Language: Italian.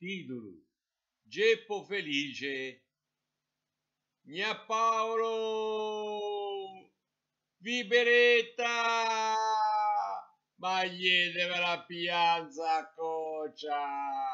Titolo Geppo felice Gna Paolo Viberetta. Ma chiedeva la piazza coccia.